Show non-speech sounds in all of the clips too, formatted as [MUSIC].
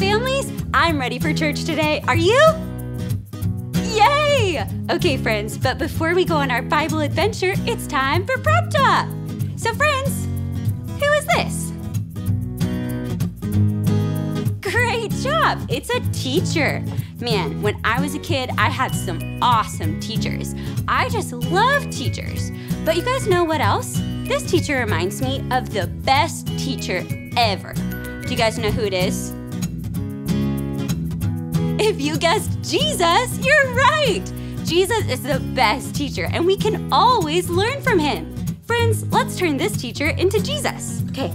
families! I'm ready for church today. Are you? Yay! Okay, friends, but before we go on our Bible adventure, it's time for Prop Talk. So, friends, who is this? Great job! It's a teacher. Man, when I was a kid, I had some awesome teachers. I just love teachers. But you guys know what else? This teacher reminds me of the best teacher ever. Do you guys know who it is? If you guessed Jesus, you're right! Jesus is the best teacher, and we can always learn from him. Friends, let's turn this teacher into Jesus. Okay. [GASPS]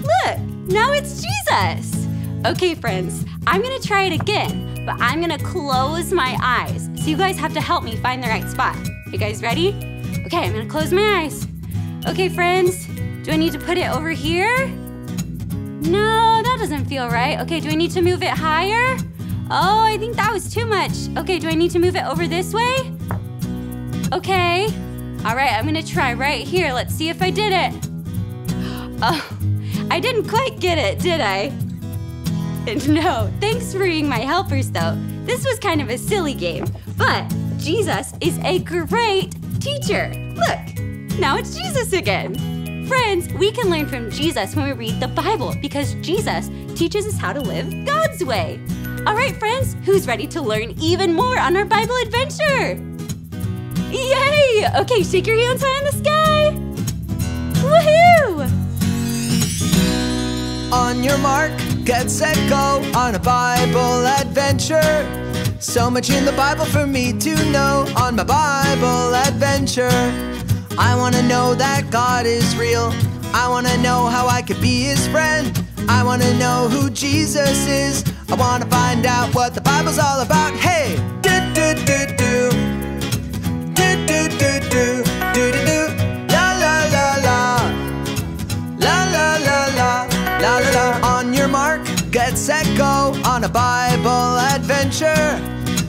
Look, now it's Jesus. Okay, friends, I'm gonna try it again, but I'm gonna close my eyes. So you guys have to help me find the right spot. You guys ready? Okay, I'm gonna close my eyes. Okay, friends, do I need to put it over here? No, that doesn't feel right. Okay, do I need to move it higher? Oh, I think that was too much. Okay, do I need to move it over this way? Okay. All right, I'm gonna try right here. Let's see if I did it. Oh, I didn't quite get it, did I? [LAUGHS] No, thanks for being my helpers though. This was kind of a silly game, but Jesus is a great teacher. Look, now it's Jesus again. Friends, we can learn from Jesus when we read the Bible because Jesus teaches us how to live God's way. All right, friends, who's ready to learn even more on our Bible adventure? Yay! Okay, shake your hands high in the sky. Woohoo! On your mark, get set, go on a Bible adventure. So much in the Bible for me to know on my Bible adventure. I wanna know that God is real. I wanna know how I could be his friend. I wanna know who Jesus is. I wanna find out what the Bible's all about. Hey! Do do do do. Do do do do. Do do do. La la la la. La la la la. La la la. On your mark, get set, go on a Bible adventure.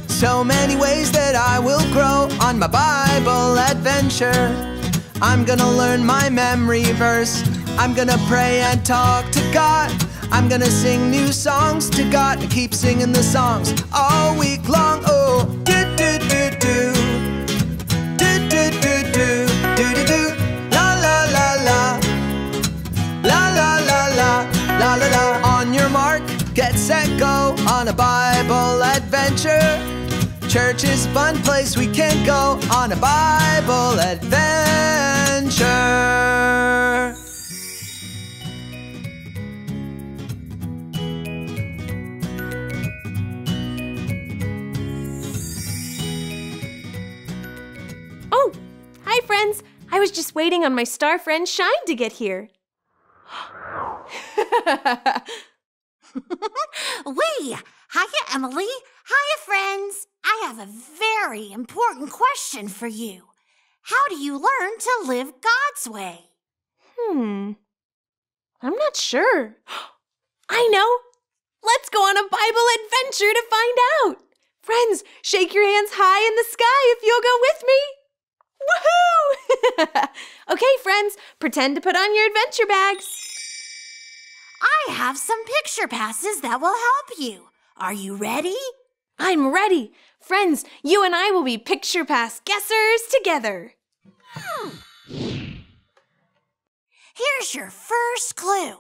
So many ways that I will grow on my Bible adventure. I'm gonna learn my memory verse. I'm gonna pray and talk to God. I'm gonna sing new songs to God and keep singing the songs all week long. Oh, do do do do. Do do do do. Do do la la la. La la la la. La la la. On your mark, get set, go on a Bible adventure. Church is fun place we can go on a Bible adventure. Oh, hi, friends. I was just waiting on my star friend Shine to get here. [LAUGHS] Wee! Hiya, Emily. Hiya, friends. I have a very important question for you. How do you learn to live God's way? Hmm. I'm not sure. [GASPS] I know. Let's go on a Bible adventure to find out. Friends, shake your hands high in the sky if you'll go with me. Woohoo! [LAUGHS] okay, friends, pretend to put on your adventure bags. I have some picture passes that will help you. Are you ready? I'm ready. Friends, you and I will be picture pass guessers together. Here's your first clue.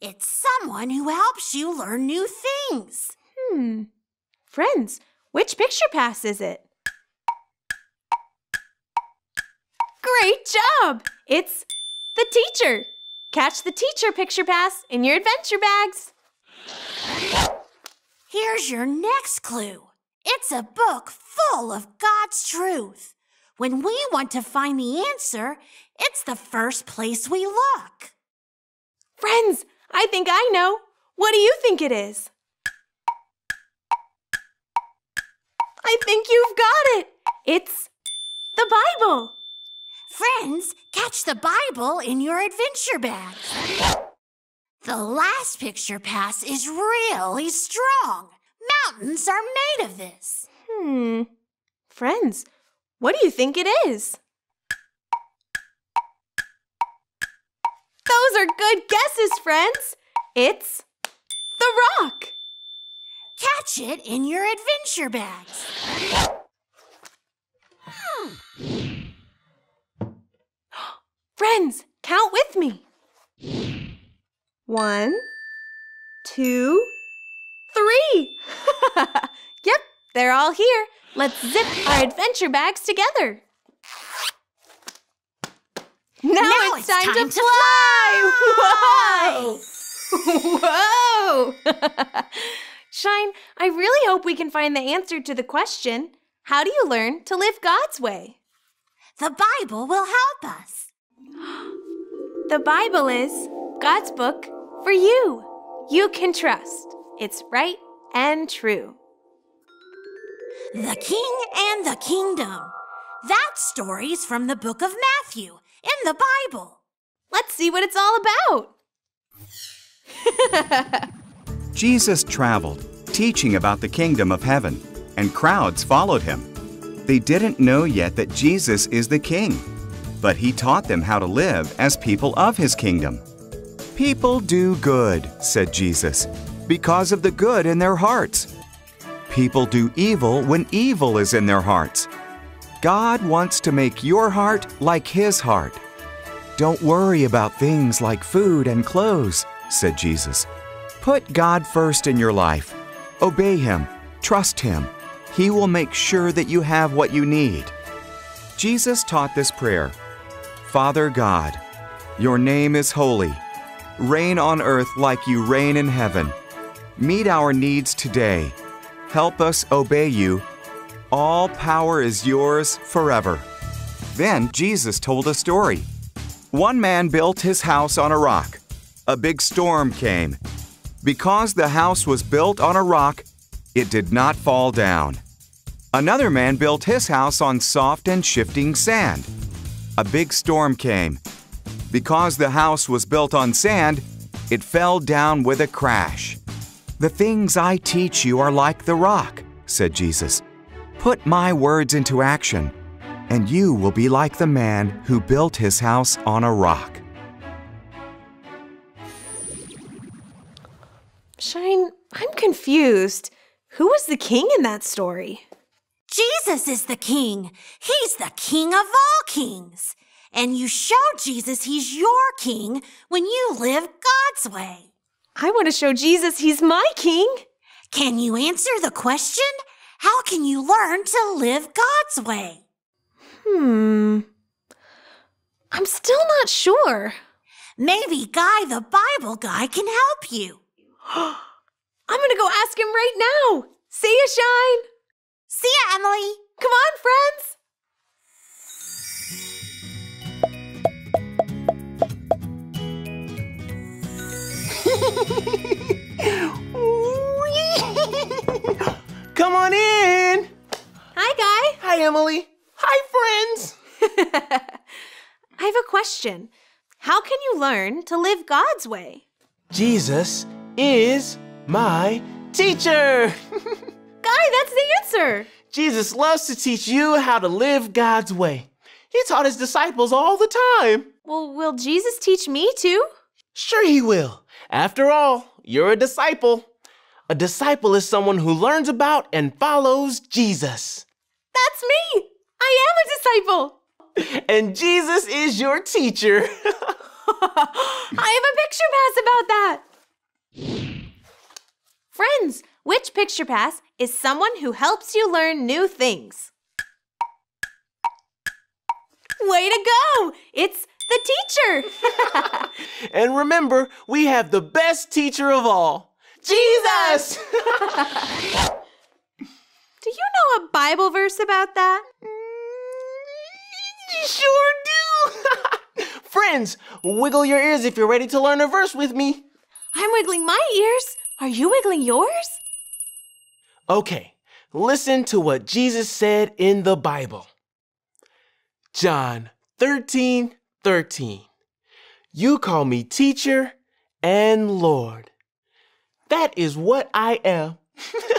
It's someone who helps you learn new things. Hmm. Friends, which picture pass is it? Great job! It's the teacher. Catch the teacher picture pass in your adventure bags. Here's your next clue. It's a book full of God's truth. When we want to find the answer, it's the first place we look. Friends, I think I know. What do you think it is? I think you've got it. It's the Bible. Friends, catch the Bible in your adventure bag. The last picture pass is really strong. Mountains are made of this. Hmm. Friends, what do you think it is? Those are good guesses, friends. It's the rock. Catch it in your adventure bags. [GASPS] Friends, count with me. One, two, three. [LAUGHS] yep, they're all here. Let's zip our adventure bags together. Now, Now it's, it's time, time to, to fly. Whoa! [LAUGHS] Whoa! [LAUGHS] Shine, I really hope we can find the answer to the question How do you learn to live God's way? The Bible will help us. [GASPS] The Bible is God's book for you. You can trust. It's right and true. The King and the Kingdom. That story's from the book of Matthew in the Bible. Let's see what it's all about. [LAUGHS] Jesus traveled, teaching about the kingdom of heaven, and crowds followed him. They didn't know yet that Jesus is the king, but he taught them how to live as people of his kingdom. People do good, said Jesus, because of the good in their hearts. People do evil when evil is in their hearts. God wants to make your heart like his heart. Don't worry about things like food and clothes, said Jesus. Put God first in your life. Obey Him. Trust Him. He will make sure that you have what you need. Jesus taught this prayer Father God, your name is holy. Reign on earth like you reign in heaven. Meet our needs today. Help us obey you. All power is yours forever. Then Jesus told a story. One man built his house on a rock. A big storm came. Because the house was built on a rock, it did not fall down. Another man built his house on soft and shifting sand. A big storm came. Because the house was built on sand, it fell down with a crash. The things I teach you are like the rock, said Jesus. Put my words into action, and you will be like the man who built his house on a rock. Shine, I'm confused. Who was the king in that story? Jesus is the king. He's the king of all kings. And you show Jesus he's your king when you live God's way. I want to show Jesus he's my king. Can you answer the question? How can you learn to live God's way? Hmm. I'm still not sure. Maybe Guy the Bible guy can help you. [GASPS] I'm going to go ask him right now. See ya, Shine. See ya, Emily. Come on, friends. [LAUGHS] Come on in. Hi, Guy. Hi, Emily. Hi, friends. [LAUGHS] I have a question. How can you learn to live God's way? Jesus is my teacher. [LAUGHS] Guy, that's the answer. Jesus loves to teach you how to live God's way. He taught his disciples all the time. Well, will Jesus teach me too? Sure, he will. After all, you're a disciple. A disciple is someone who learns about and follows Jesus. That's me. I am a disciple. [LAUGHS] And Jesus is your teacher. [LAUGHS] I have a picture pass about that. Friends, which picture pass is someone who helps you learn new things? Way to go! It's the teacher. [LAUGHS] and remember, we have the best teacher of all Jesus! [LAUGHS] Do you know a Bible verse about that? Mm, sure do! [LAUGHS] Friends, wiggle your ears if you're ready to learn a verse with me. I'm wiggling my ears. Are you wiggling yours? Okay, listen to what Jesus said in the Bible. John 13 13. You call me teacher and Lord. That is what I am.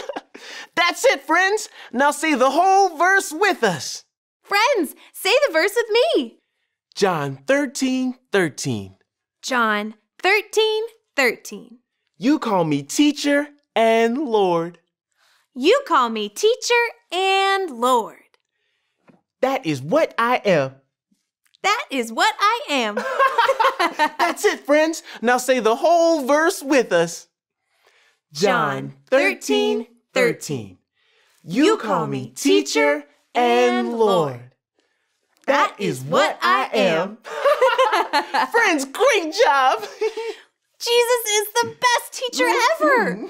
[LAUGHS] That's it, friends. Now say the whole verse with us. Friends, say the verse with me. John 13 13. John 13, 13. You call me teacher and Lord. You call me teacher and Lord. That is what I am. That is what I am. [LAUGHS] That's it, friends. Now say the whole verse with us. John 13, 13. You call me teacher and Lord. That is what I am. [LAUGHS] Friends, great job. [LAUGHS] Jesus is the best teacher mm-hmm. ever.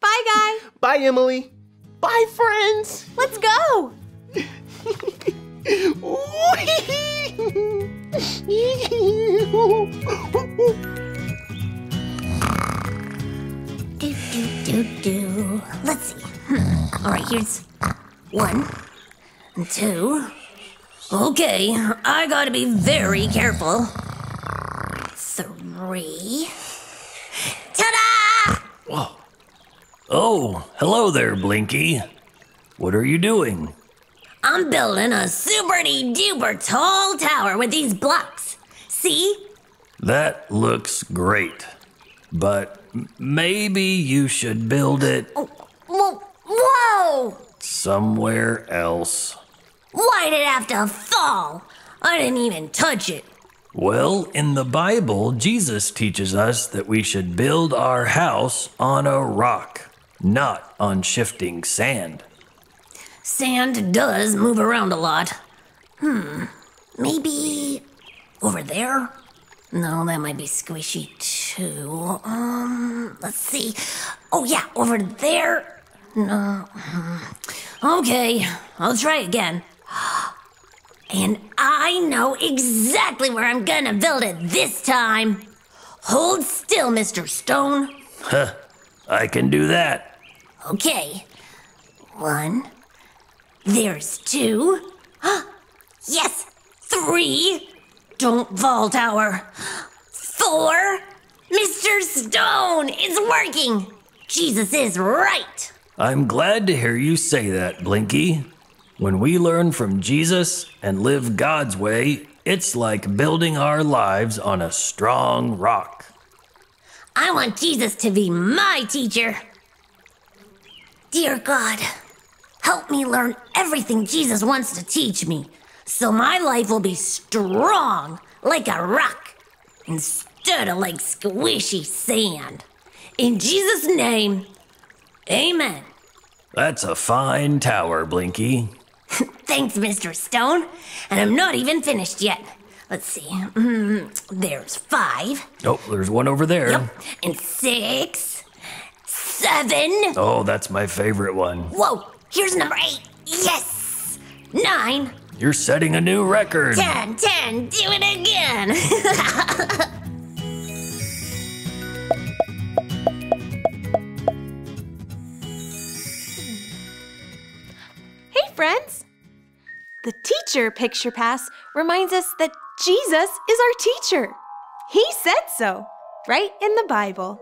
Bye, guy. Bye, Emily. Bye, friends. Let's go. Do, do, do, do. Let's see. Hmm. All right, here's one, two. Okay, I gotta be very careful. Three. Ta da! Oh, hello there, Blinky. What are you doing? I'm building a super duper tall tower with these blocks. See? That looks great. But maybe you should build it Whoa! Whoa! somewhere else. Why did it have to fall? I didn't even touch it. Well, in the Bible, Jesus teaches us that we should build our house on a rock, not on shifting sand. Sand does move around a lot. Hmm. Maybe over there? No, that might be squishy too. Um, let's see. Oh yeah, over there. No. Hmm. Okay, I'll try again. And I know exactly where I'm gonna build it this time. Hold still, Mr. Stone. Huh, I can do that. Okay. One. There's two. [GASPS] yes! Three. Don't fall, tower. Four. Mr. Stone! It's working! Jesus is right! I'm glad to hear you say that, Blinky. When we learn from Jesus and live God's way, it's like building our lives on a strong rock. I want Jesus to be my teacher. Dear God, help me learn everything Jesus wants to teach me so my life will be strong like a rock instead of like squishy sand. In Jesus' name, amen. That's a fine tower, Blinky. [LAUGHS] Thanks, Mr. Stone. And I'm not even finished yet. Let's see. Mm, there's five. Oh, there's one over there. Yep. And six. Seven. Oh, that's my favorite one. Whoa, here's number eight. Yes. Nine. You're setting a new record. Ten. Ten. Do it again. [LAUGHS] Hey, friends! The teacher picture pass reminds us that Jesus is our teacher. He said so, right in the Bible.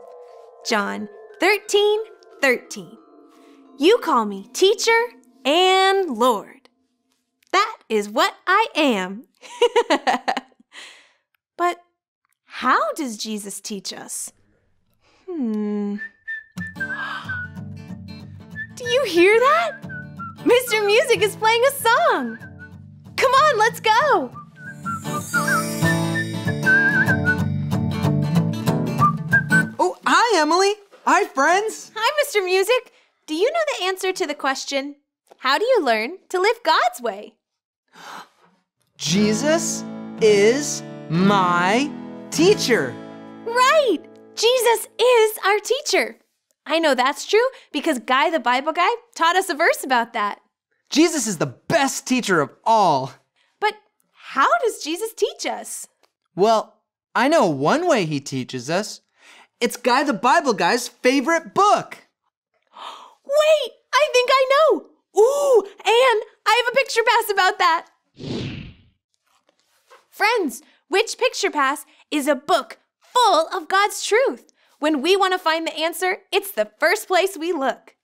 John 13 13. You call me teacher and Lord. That is what I am. [LAUGHS] but how does Jesus teach us? Hmm. Do you hear that? Mr. Music is playing a song. Come on, let's go. Oh, hi, Emily. Hi, friends. Hi, Mr. Music. Do you know the answer to the question, how do you learn to live God's way? Jesus is my teacher. Right! Jesus is our teacher. I know that's true because Guy the Bible guy taught us a verse about that. Jesus is the best teacher of all. But how does Jesus teach us? Well, I know one way he teaches us. It's Guy the Bible Guy's favorite book. [GASPS] Wait, I think I know. Ooh, and I have a picture pass about that. Friends, Which Picture Pass is a book full of God's truth. When we want to find the answer, it's the first place we look.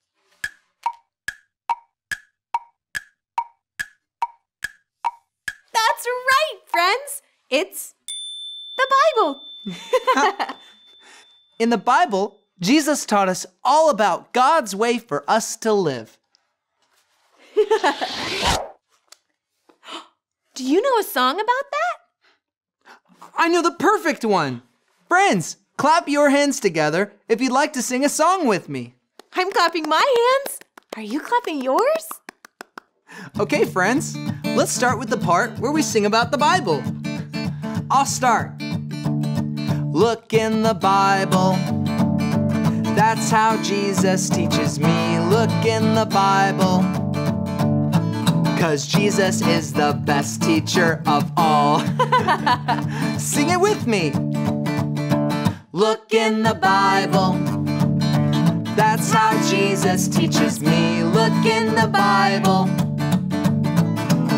That's right, friends. It's the Bible. [LAUGHS] In the Bible, Jesus taught us all about God's way for us to live. [LAUGHS] Do you know a song about that? I know the perfect one. Friends, clap your hands together if you'd like to sing a song with me. I'm clapping my hands. Are you clapping yours? Okay, friends, let's start with the part where we sing about the Bible. I'll start. Look in the Bible. That's how Jesus teaches me. Look in the Bible. Cause Jesus is the best teacher of all. [LAUGHS] Sing it with me. Look in the Bible. That's how Jesus teaches me. Look in the Bible.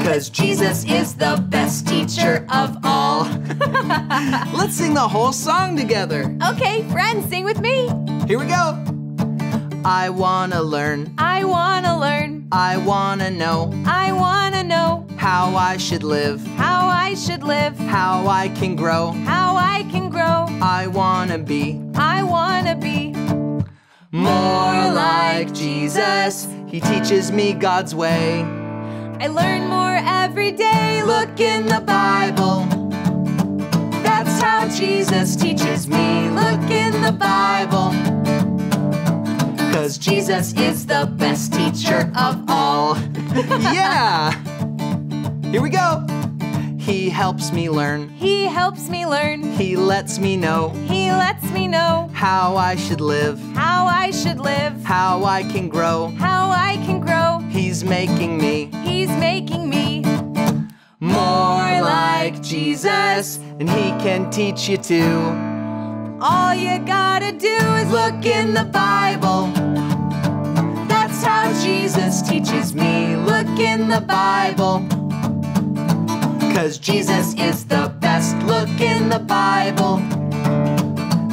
Cause Jesus is the best teacher of all. [LAUGHS] Let's sing the whole song together. Okay, friends, sing with me. Here we go. I wanna learn, I wanna learn. I wanna know I wanna know how I should live, how I should live, how I can grow. how I can grow. I wanna be I wanna be more like Jesus. He teaches me God's way. I learn more every day. Look in the Bible. That's how Jesus teaches me. Look in the Bible. Cause Jesus is the best teacher of all. [LAUGHS] yeah! Here we go. He helps me learn. He helps me learn. He lets me know He lets me know how I should live, how I should live, how I can grow. how I can grow. He's making me He's making me more like Jesus, and He can teach you too. All you gotta do is Look in the Bible. How Jesus teaches me. Look in the Bible. Cause Jesus is the best. Look in the Bible.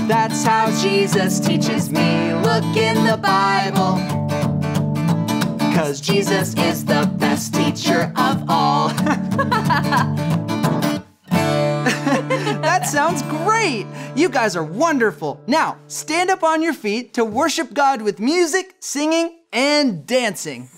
That's how Jesus teaches me. Look in the Bible. Cause Jesus is the best teacher of all. [LAUGHS] that sounds great! You guys are wonderful. Now, stand up on your feet to worship God with music, singing, and dancing.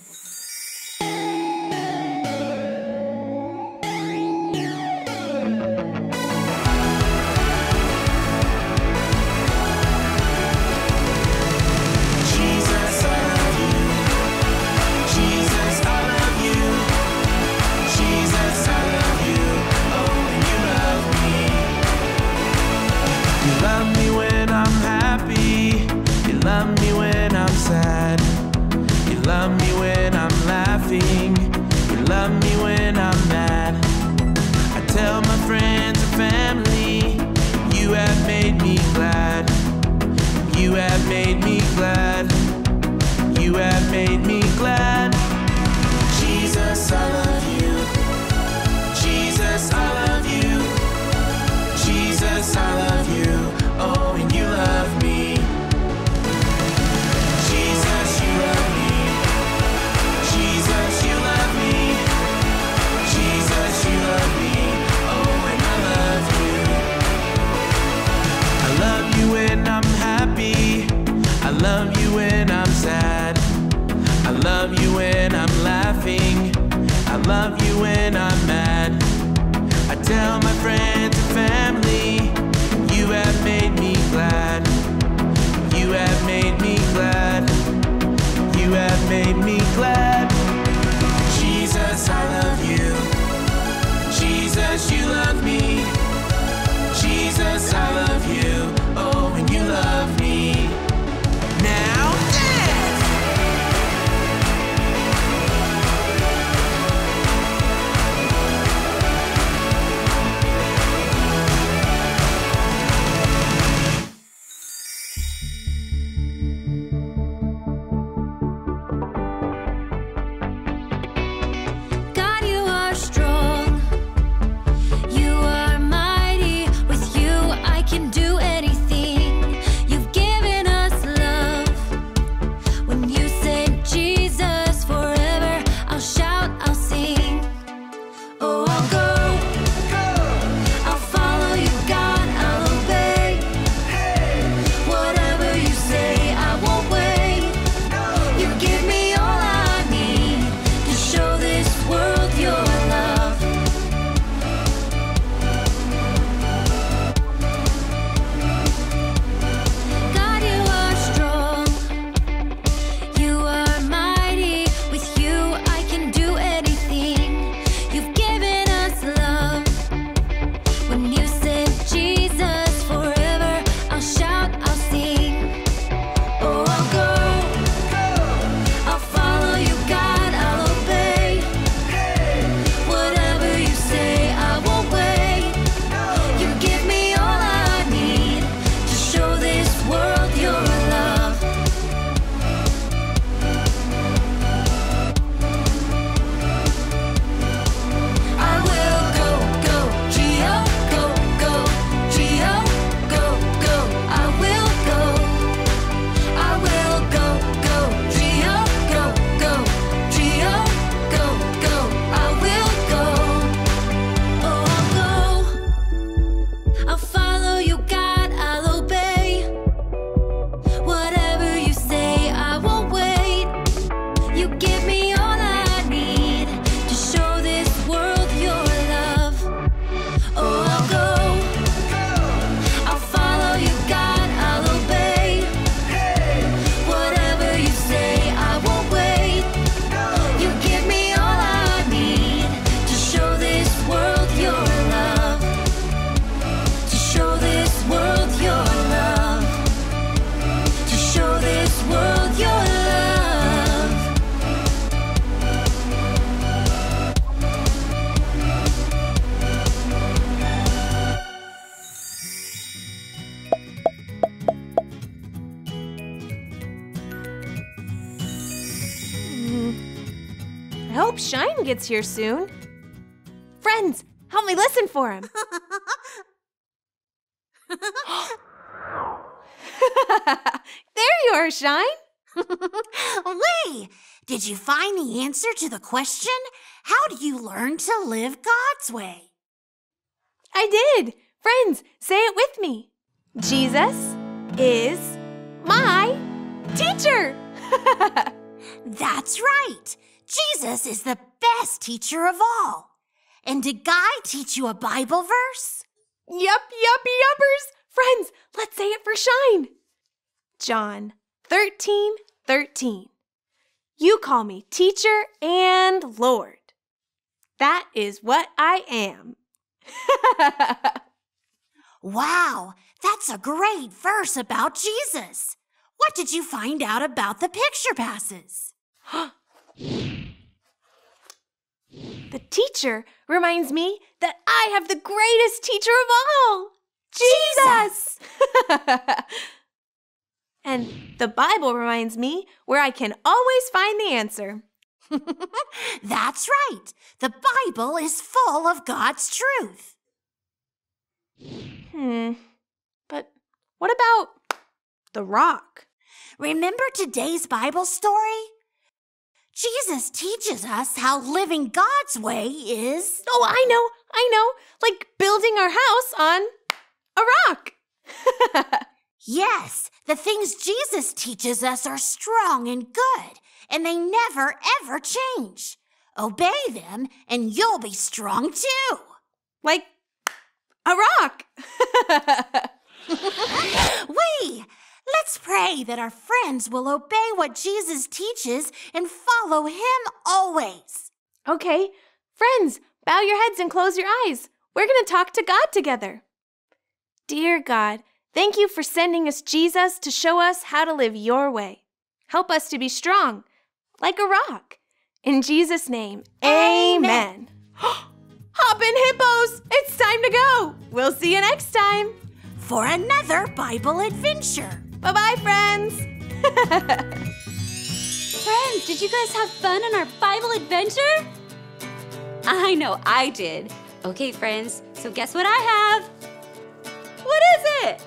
You give me gets here soon. Friends, help me listen for him. [LAUGHS] there you are, Shine. [LAUGHS] Lee, did you find the answer to the question? How do you learn to live God's way? I did. Friends, say it with me. Jesus is my teacher. [LAUGHS] That's right. Jesus is the best teacher of all. And did Guy teach you a Bible verse? Yup, yup, yuppers. Friends, let's say it for Shine. John 13, 13. You call me teacher and Lord. That is what I am. [LAUGHS] Wow, that's a great verse about Jesus. What did you find out about the picture passes? [GASPS] [GASPS] [GASPS] Reminds me that I have the greatest teacher of all Jesus! [LAUGHS] and the Bible reminds me where I can always find the answer. [LAUGHS] That's right. The Bible is full of God's truth. Hmm. But what about the rock? Remember today's Bible story? Jesus teaches us how living God's way is. Oh, I know, I know. Like building our house on a rock. [LAUGHS] Yes, the things Jesus teaches us are strong and good, and they never ever change. Obey them, and you'll be strong too. like a rock. [LAUGHS] [LAUGHS] Pray that our friends will obey what Jesus teaches and follow him always. okay, friends, bow your heads and close your eyes. We're going to talk to God together. Dear God, thank you for sending us Jesus to show us how to live your way. Help us to be strong, like a rock. In Jesus' name, amen. [GASPS] Hop in, hippos! It's time to go. We'll see you next time. For another Bible adventure. Bye bye, friends. [LAUGHS] Friends, did you guys have fun on our Bible adventure? I know I did. Okay, friends, so guess what I have? What is it?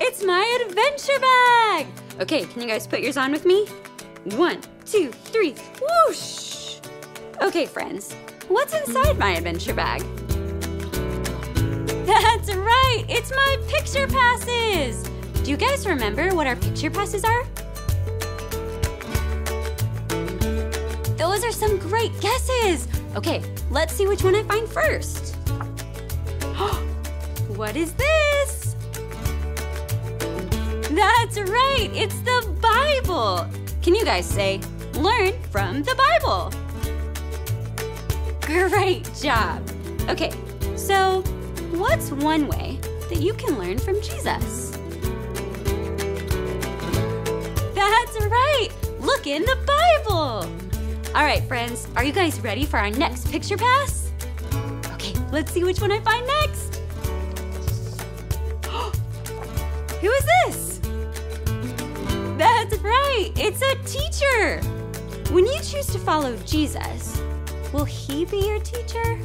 It's my adventure bag. Okay, can you guys put yours on with me? One, two, three, whoosh. Okay, friends, what's inside my adventure bag? [LAUGHS] That's right, it's my picture passes. Do you guys remember what our picture passes are? Those are some great guesses. Okay, let's see which one I find first. [GASPS] what is this? That's right, it's the Bible. Can you guys say, learn from the Bible? Great job. Okay, so what's one way that you can learn from Jesus? In the Bible. All right, friends, are you guys ready for our next picture pass? Okay, let's see which one I find next. [GASPS] Who is this? That's right, it's a teacher. When you choose to follow Jesus, will he be your teacher?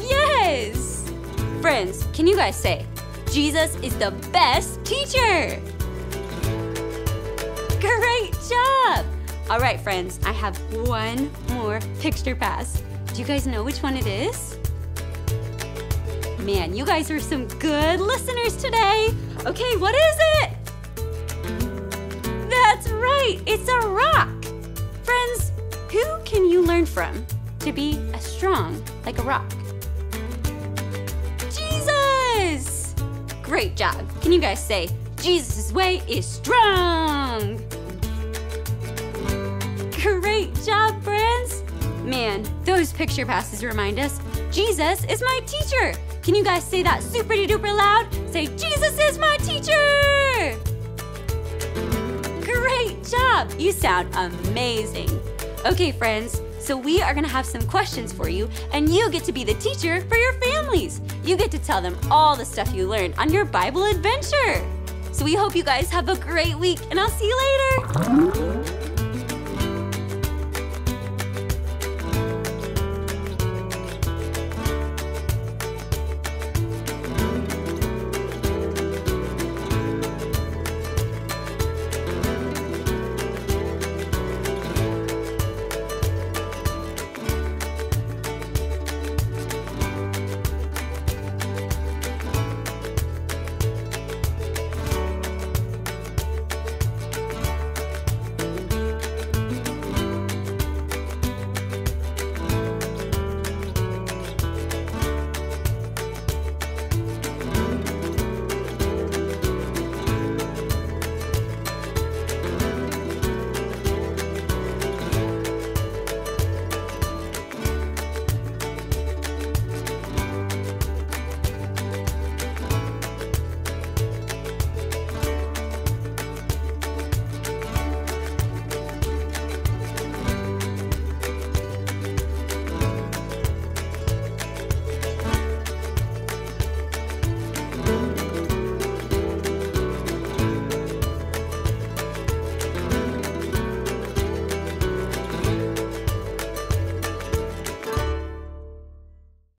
Yes! Friends, can you guys say, Jesus is the best teacher? Job! All right, friends, I have one more picture pass. Do you guys know which one it is? Man, you guys are some good listeners today. Okay, what is it? That's right, it's a rock. Friends, who can you learn from to be as strong like a rock? Jesus! Great job. Can you guys say, Jesus' way is strong? Job, friends! Man, those picture passes remind us Jesus is my teacher. Can you guys say that super duper loud? Say, Jesus is my teacher! Great job! You sound amazing. Okay, friends, so we are gonna have some questions for you, and you get to be the teacher for your families. You get to tell them all the stuff you learned on your Bible adventure. So we hope you guys have a great week, and I'll see you later.